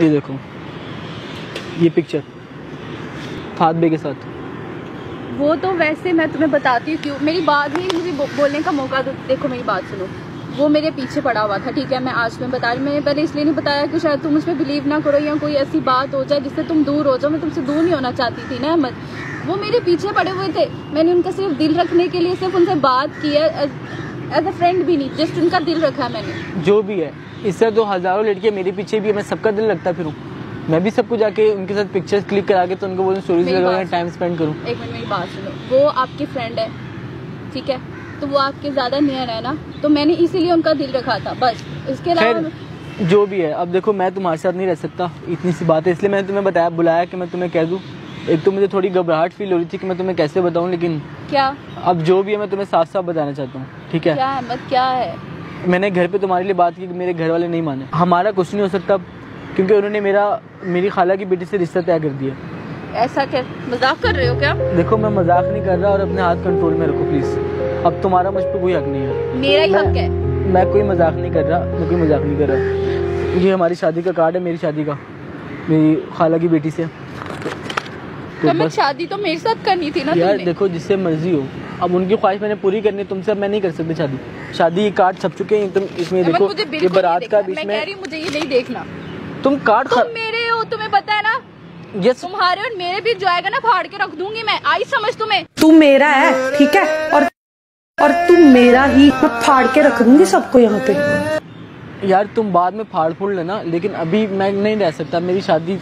ये देखो। ये पिक्चर बे के साथ। वो तो वैसे मैं तुम्हें बताती हूँ क्यों? मेरी बात ही मुझे बोलने का मौका दो। देखो मेरी बात सुनो। वो मेरे पीछे पड़ा हुआ था, ठीक है? मैं आज में बता रही मैंने पहले इसलिए नहीं बताया कि शायद तुम उस पर बिलीव ना करो या कोई ऐसी बात हो जाए जिससे तुम दूर हो जाओ। मैं तुमसे दूर नहीं होना चाहती थी ना, अहमद। वो मेरे पीछे पड़े हुए थे। मैंने उनका सिर्फ़ दिल रखने के लिए सिर्फ़ उनसे बात की है। एज अ फ्रेंड भी नहीं जस्ट उनका दिल रखा मैंने। जो भी है इससे तो हज़ारों लड़कियाँ मेरे पीछे भी है मैं सबका दिल लगता फिरूँ। मैं भी सबको जाके उनके साथ पिक्चर्स क्लिक करा के तो उनको बोलूँ स्टोरीज मेरी टाइम स्पेंड करूँ। एक मिनट मेरी बात सुनो। वो आपकी फ्रेंड है ठीक है? तो वो आपके ज़्यादा नियर है ना? तो मैंने इसीलिए उनका दिल रखा था बस। इसके अलावा जो भी है अब देखो मैं तुम्हारे साथ नहीं रह सकता इतनी सी बात है इसलिए मैंने तुम्हें बताया बुलाया कि मैं तुम्हें कह दूँ। एक तो मुझे थोड़ी घबराहट फील हो रही थी कि मैं तुम्हें कैसे बताऊँ लेकिन क्या? अब जो भी है मैं तुम्हें साफ़ साफ़ बताना चाहता हूँ ठीक है? क्या अहमद क्या है? मैंने घर पे तुम्हारे लिए बात की कि मेरे घर वाले नहीं माने। हमारा कुछ नहीं हो सकता क्योंकि उन्होंने मेरा मेरी खाला की बेटी से रिश्ता तय कर दिया। ऐसा क्या? मज़ाक कर रहे हो क्या? देखो मैं मज़ाक नहीं कर रहा और अपने हाथ कंट्रोल में रखो प्लीज़ अब तुम्हारा मुझ पर कोई हक नहीं है। मेरा ही हक है। मैं कोई मज़ाक नहीं कर रहा मैं कोई मज़ाक नहीं कर रहा। ये हमारी शादी का कार्ड है मेरी शादी का मेरी खाला की बेटी से। तो मैं शादी तो मेरे साथ करनी थी ना यार तुमने। देखो जिससे मर्ज़ी हो। अब उनकी ख्वाहिश मैंने पूरी करनी है तुमसे अब मैं नहीं कर सकती शादी। शादी ये कार्ड छप चुके हैं तुम इसमें देखो ये बारात नहीं का देखना। बीच में कह रही मुझे ये नहीं देखना। तुम कार्ड तुम मेरे हो तुम्हें पता है ना? यस तुम्हारे और मेरे बीच जो आएगा ना फाड़ के रख दूँगी मैं। आई समझ तुम्हें? तू मेरा है ठीक है? और और तू मेरा ही मैं फाड़ के रख दूँगी सबको यहाँ पे। यार तुम बाद में फाड़ फूड़ लेना लेकिन अभी मैं नहीं रह सकता मेरी शादी